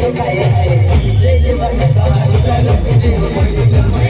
गए हैं ये जीवन का हर पल तेरे